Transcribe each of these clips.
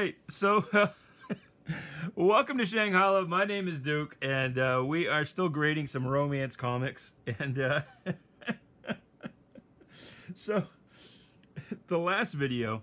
right, so uh, welcome to Shanghalla. My name is Duke, and uh, we are still grading some romance comics. And uh, so, the last video,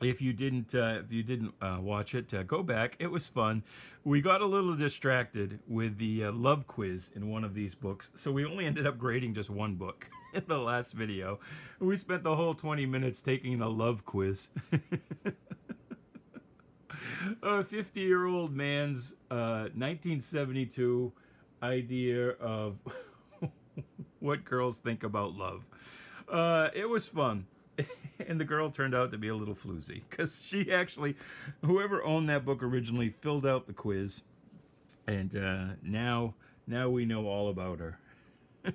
if you didn't, uh, if you didn't uh, watch it, uh, go back. It was fun. We got a little distracted with the love quiz in one of these books, so we only ended up grading just one book in the last video. We spent the whole 20 minutes taking a love quiz. A 50 year old man's uh, 1972 idea of what girls think about love. Uh, it was fun. and the girl turned out to be a little floozy because she actually, whoever owned that book originally, filled out the quiz, and uh, now now we know all about her.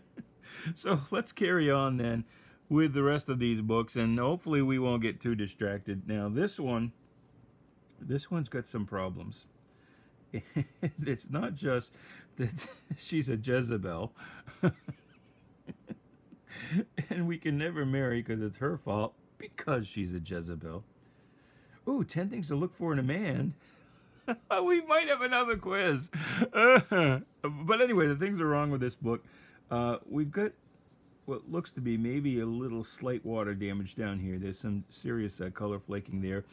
so let's carry on then with the rest of these books, and hopefully we won't get too distracted. Now this one, this one's got some problems. it's not just that she's a Jezebel. and we can never marry because it's her fault because she's a Jezebel. Ooh, 10 things to look for in a man. we might have another quiz. but anyway, the things are wrong with this book. Uh, we've got what looks to be maybe a little slight water damage down here. There's some serious uh, color flaking there.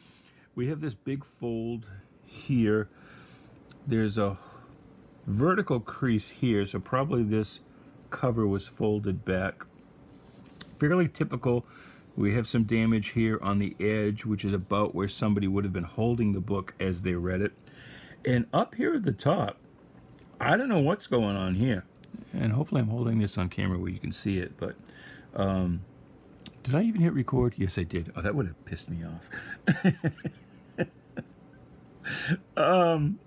We have this big fold here. There's a vertical crease here, so probably this cover was folded back fairly typical. We have some damage here on the edge, which is about where somebody would have been holding the book as they read it. And up here at the top, I don't know what's going on here. And hopefully I'm holding this on camera where you can see it, but um, did I even hit record? Yes, I did. Oh, that would have pissed me off. um,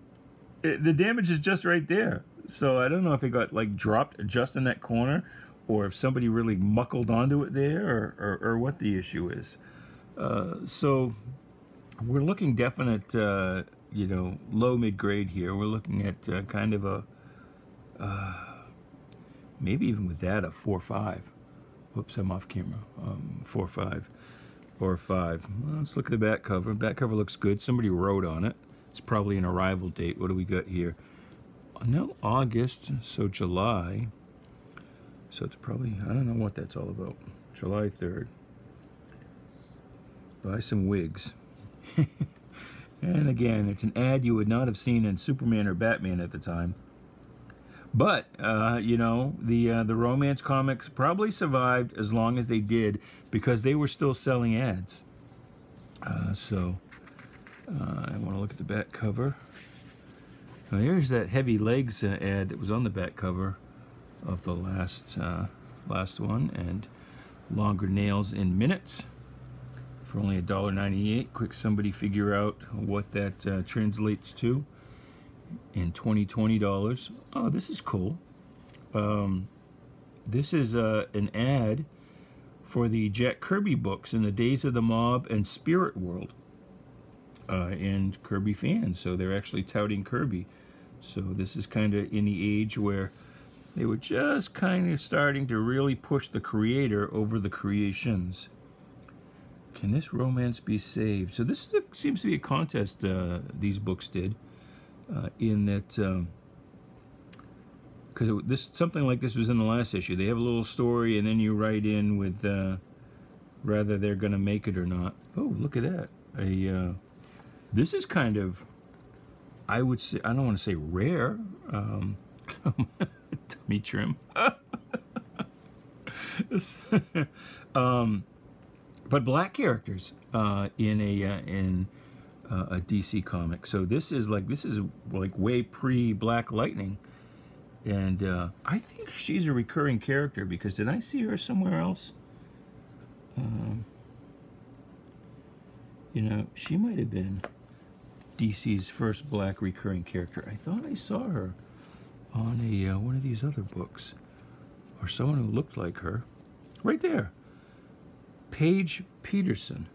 it, the damage is just right there. So I don't know if it got like dropped just in that corner or if somebody really muckled onto it there or, or, or what the issue is. Uh, so we're looking definite, uh, you know, low mid-grade here. We're looking at uh, kind of a, uh, maybe even with that, a 4-5. Whoops, I'm off camera. Um, 4-5 or 5. Well, let's look at the back cover. Back cover looks good. Somebody wrote on it. It's probably an arrival date. What do we got here? No, August, so July. So it's probably, I don't know what that's all about. July 3rd. Buy some wigs. and again, it's an ad you would not have seen in Superman or Batman at the time. But, uh, you know, the, uh, the romance comics probably survived as long as they did because they were still selling ads. Uh, so, uh, I want to look at the back cover. Now, here's that heavy legs uh, ad that was on the back cover of the last uh, last one and longer nails in minutes for only $1.98 quick somebody figure out what that translates to in 2020 dollars. Oh this is cool. Um, this is uh, an ad for the Jack Kirby books in the Days of the Mob and Spirit World uh, and Kirby fans. So they're actually touting Kirby. So this is kind of in the age where they were just kind of starting to really push the creator over the creations. Can this romance be saved? So this seems to be a contest uh, these books did, uh, in that because um, this something like this was in the last issue. They have a little story, and then you write in with uh, whether they're going to make it or not. Oh, look at that! A uh, this is kind of I would say I don't want to say rare. Um, tummy trim. um, but black characters uh, in a uh, in uh, a DC comic. So this is like this is like way pre Black Lightning, and uh, I think she's a recurring character because did I see her somewhere else? Um, you know, she might have been DC's first black recurring character. I thought I saw her on a uh, one of these other books, or someone who looked like her, right there. Paige Peterson.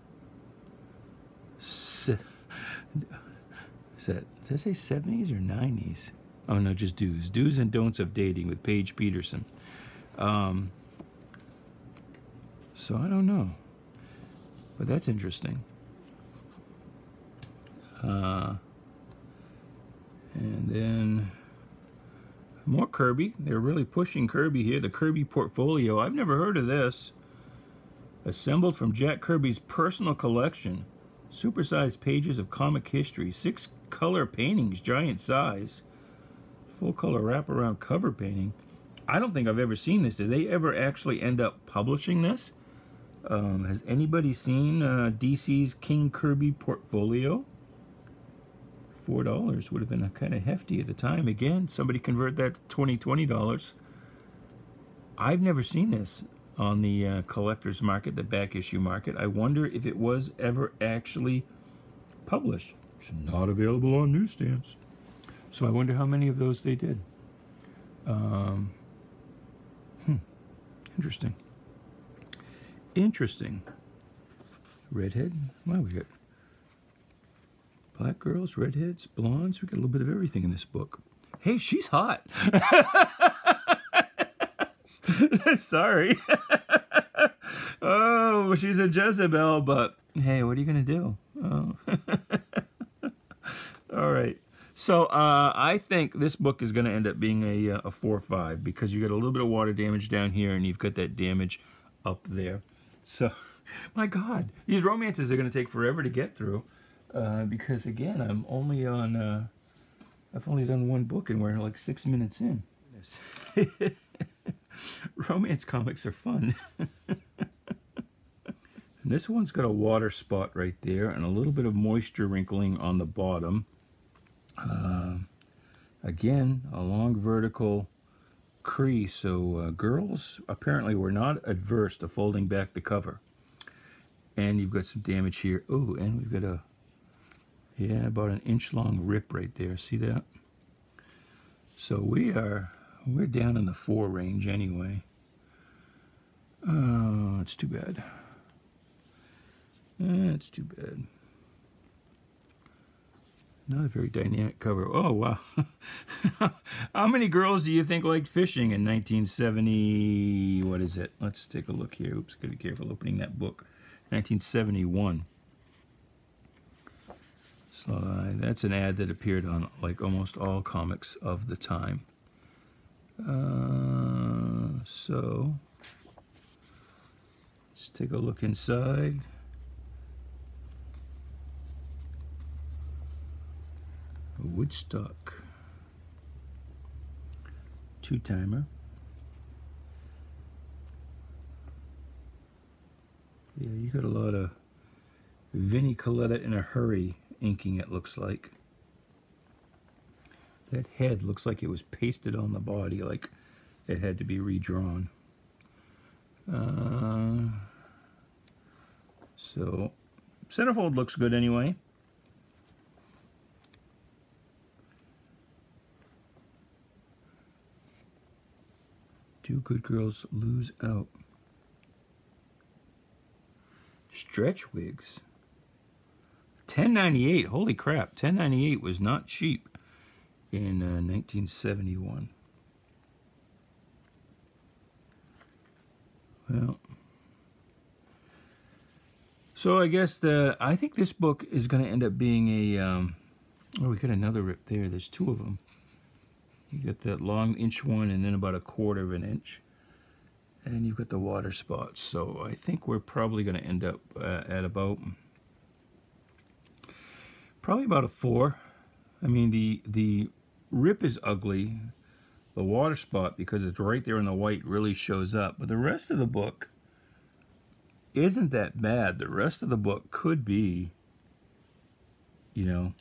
Is that, does that say 70s or 90s? Oh no, just do's. Do's and don'ts of dating with Paige Peterson. Um, so I don't know. But that's interesting. Uh, and then more Kirby. They're really pushing Kirby here. The Kirby portfolio. I've never heard of this. Assembled from Jack Kirby's personal collection. Supersized pages of comic history. Six color paintings, giant size. Full color wraparound cover painting. I don't think I've ever seen this. Did they ever actually end up publishing this? Um, has anybody seen uh, DC's King Kirby portfolio? Four dollars would have been kind of hefty at the time. Again, somebody convert that to 20 20 dollars. I've never seen this on the uh, collector's market, the back issue market. I wonder if it was ever actually published. It's not available on newsstands. So I wonder how many of those they did. Um, hmm, interesting. Interesting. Redhead. Well, we got black girls, redheads, blondes. We got a little bit of everything in this book. Hey, she's hot. Sorry. oh, she's a Jezebel, but hey, what are you going to do? Oh. All right. So uh, I think this book is going to end up being a, uh, a 4-5 because you got a little bit of water damage down here and you've got that damage up there. So, my God, these romances are going to take forever to get through uh, because, again, I'm only on, uh, I've only done one book and we're like six minutes in. Romance comics are fun. this one's got a water spot right there and a little bit of moisture wrinkling on the bottom. Uh, again, a long vertical crease. So uh, girls apparently were not adverse to folding back the cover. And you've got some damage here. Oh, and we've got a, yeah, about an inch long rip right there. See that? So we are, we're down in the four range anyway. Oh, it's too bad. It's too bad. Not a very dynamic cover. Oh, wow. How many girls do you think liked fishing in 1970? What is it? Let's take a look here. Oops, gotta be careful opening that book. 1971. So uh, that's an ad that appeared on like almost all comics of the time. Uh, so, let's take a look inside. Woodstock two timer. Yeah, you got a lot of Vinnie Colletta in a hurry inking it looks like. That head looks like it was pasted on the body like it had to be redrawn. Uh, so centerfold looks good anyway. Two good girls lose out. Stretch wigs. 1098. Holy crap. 1098 was not cheap in uh, 1971. Well, so I guess the I think this book is going to end up being a. Um, oh, we got another rip there. There's two of them. You get that long inch one and then about a quarter of an inch. And you've got the water spots. So I think we're probably going to end up uh, at about, probably about a four. I mean, the, the rip is ugly. The water spot, because it's right there in the white, really shows up. But the rest of the book isn't that bad. The rest of the book could be, you know,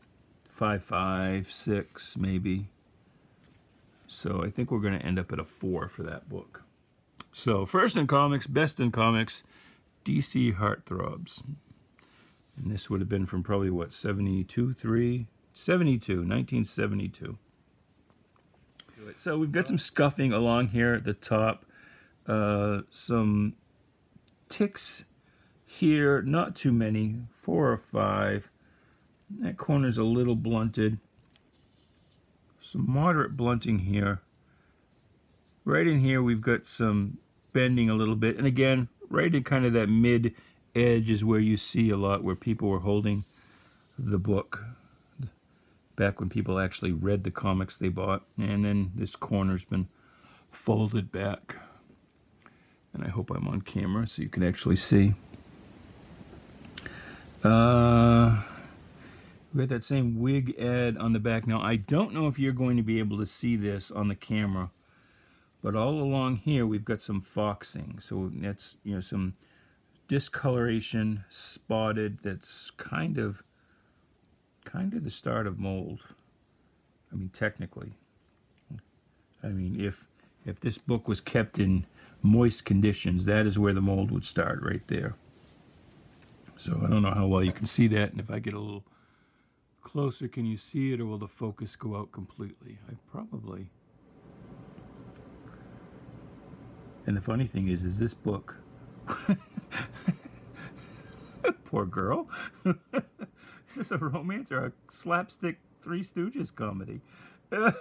five, five, six, maybe. So I think we're going to end up at a 4 for that book. So first in comics, best in comics, DC Heartthrobs. And this would have been from probably, what, 72, 3? 72, 1972. So we've got some scuffing along here at the top. Uh, some ticks here, not too many, four or five. That corner's a little blunted some moderate blunting here. Right in here we've got some bending a little bit. And again, right in kind of that mid edge is where you see a lot where people were holding the book. Back when people actually read the comics they bought. And then this corner's been folded back. And I hope I'm on camera so you can actually see. Uh, we got that same wig ad on the back. Now, I don't know if you're going to be able to see this on the camera, but all along here we've got some foxing. So that's, you know, some discoloration spotted that's kind of kind of the start of mold. I mean, technically. I mean, if if this book was kept in moist conditions, that is where the mold would start, right there. So I don't know how well you can see that, and if I get a little closer, can you see it, or will the focus go out completely? I probably... And the funny thing is, is this book... Poor girl. is this a romance or a slapstick Three Stooges comedy?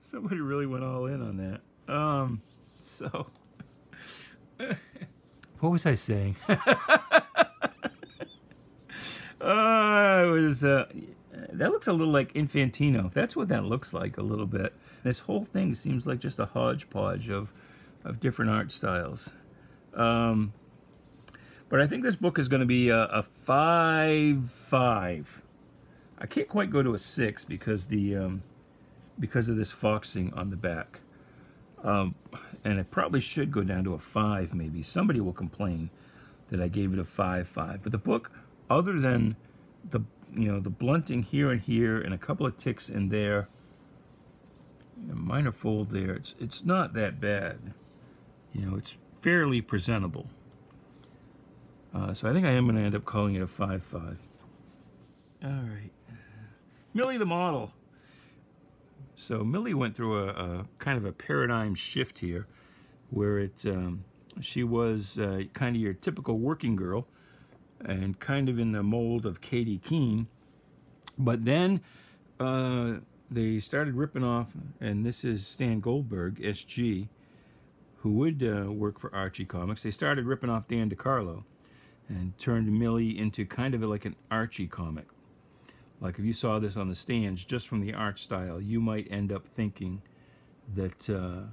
Somebody really went all in on that. Um, so... what was I saying? uh, was uh, that looks a little like Infantino. That's what that looks like a little bit. This whole thing seems like just a hodgepodge of of different art styles. Um, but I think this book is going to be a, a, five five. I can't quite go to a six because the um, because of this foxing on the back. Um, and it probably should go down to a five maybe. Somebody will complain that I gave it a five five. But the book, other than the you know the blunting here and here and a couple of ticks in there, a minor fold there, it's it's not that bad. You know, it's fairly presentable. Uh, so I think I am going to end up calling it a five five. All right, Millie the model. So Millie went through a, a, kind of a paradigm shift here, where it um, she was uh, kind of your typical working girl, and kind of in the mold of Katy Keene, but then uh, they started ripping off, and this is Stan Goldberg, SG, who would uh, work for Archie Comics. They started ripping off Dan DeCarlo, and turned Millie into kind of like an Archie comic. Like if you saw this on the stands, just from the art style, you might end up thinking that uh,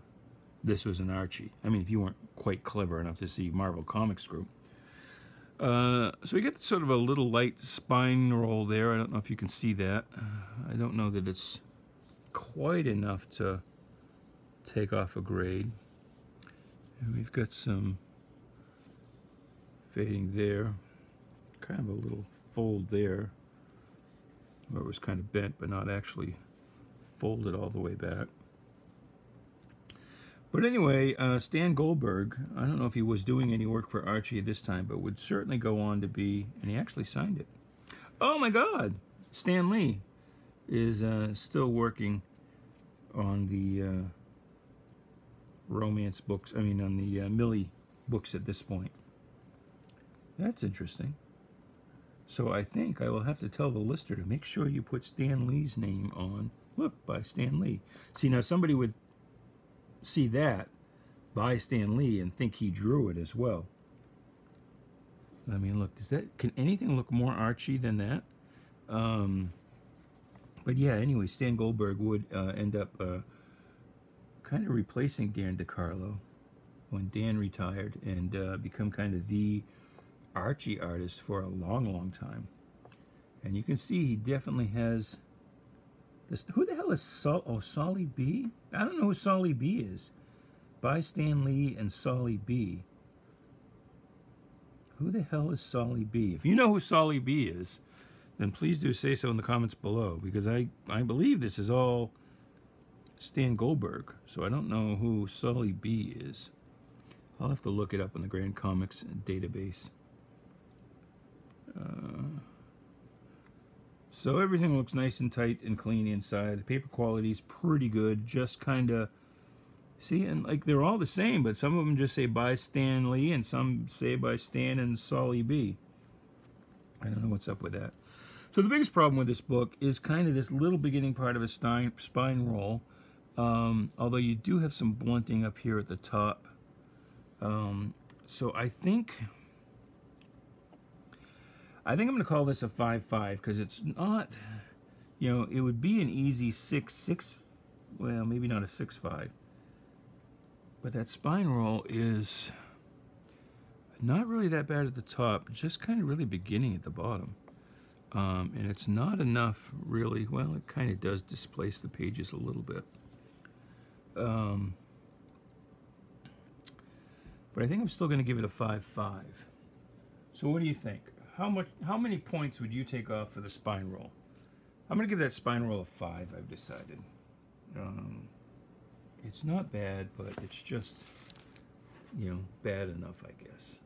this was an Archie. I mean, if you weren't quite clever enough to see Marvel Comics Group. Uh, so we get sort of a little light spine roll there. I don't know if you can see that. I don't know that it's quite enough to take off a grade. And we've got some fading there. Kind of a little fold there where it was kind of bent but not actually folded all the way back. But anyway, uh, Stan Goldberg, I don't know if he was doing any work for Archie this time, but would certainly go on to be, and he actually signed it. Oh my God! Stan Lee is uh, still working on the uh, romance books, I mean on the uh, Millie books at this point. That's interesting. So I think I will have to tell the lister to make sure you put Stan Lee's name on. Look, by Stan Lee. See, now somebody would see that by Stan Lee and think he drew it as well. I mean, look, does that, can anything look more Archie than that? Um, but yeah, anyway, Stan Goldberg would uh, end up uh, kind of replacing Dan DeCarlo when Dan retired and uh, become kind of the Archie artist for a long, long time. And you can see he definitely has this. Who the hell is Sol? Oh, Solly B? I don't know who Solly B is. By Stan Lee and Solly B. Who the hell is Solly B? If you know who Solly B is, then please do say so in the comments below because I, I believe this is all Stan Goldberg. So I don't know who Solly B is. I'll have to look it up in the Grand Comics database. Uh, so everything looks nice and tight and clean inside. The paper quality is pretty good. Just kind of, see, and like they're all the same, but some of them just say by Stan Lee and some say by Stan and Solly B. I don't know what's up with that. So the biggest problem with this book is kind of this little beginning part of a spine, spine roll. Um, although you do have some blunting up here at the top. Um, so I think I think I'm going to call this a 5-5 because it's not, you know, it would be an easy 6-6, well, maybe not a 6-5. But that spine roll is not really that bad at the top, just kind of really beginning at the bottom. Um, and it's not enough really, well, it kind of does displace the pages a little bit. Um, but I think I'm still going to give it a 5-5. So what do you think? How much? How many points would you take off for the spine roll? I'm going to give that spine roll a 5, I've decided. Um, it's not bad, but it's just, you know, bad enough, I guess.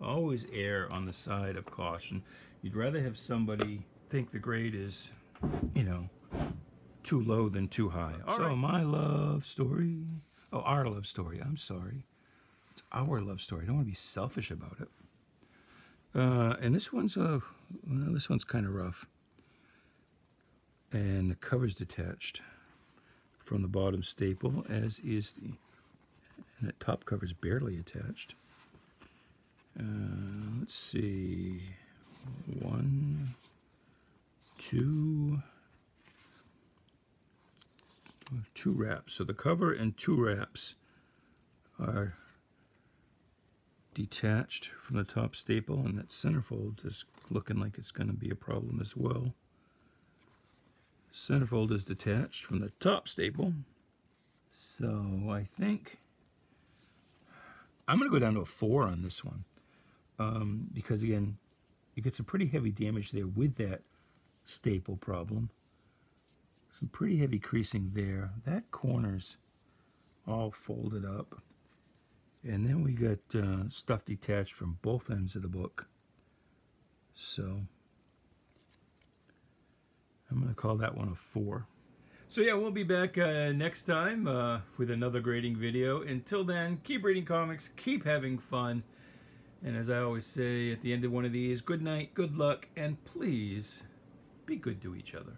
Always err on the side of caution. You'd rather have somebody think the grade is, you know, too low than too high. All so right. my love story. Oh, our love story. I'm sorry. It's our love story. I don't want to be selfish about it. Uh, and this one's uh, well, this one's kind of rough. And the cover's detached from the bottom staple, as is the and that top cover's barely attached. Uh, let's see, one, two, two wraps. So the cover and two wraps are detached from the top staple and that centerfold is looking like it's going to be a problem as well. Centerfold is detached from the top staple. So I think I'm going to go down to a 4 on this one. Um, because again, you get some pretty heavy damage there with that staple problem. Some pretty heavy creasing there. That corner's all folded up. And then we got uh, stuff detached from both ends of the book. So I'm going to call that one a 4. So yeah, we'll be back uh, next time uh, with another grading video. Until then, keep reading comics, keep having fun. And as I always say at the end of one of these, good night, good luck, and please be good to each other.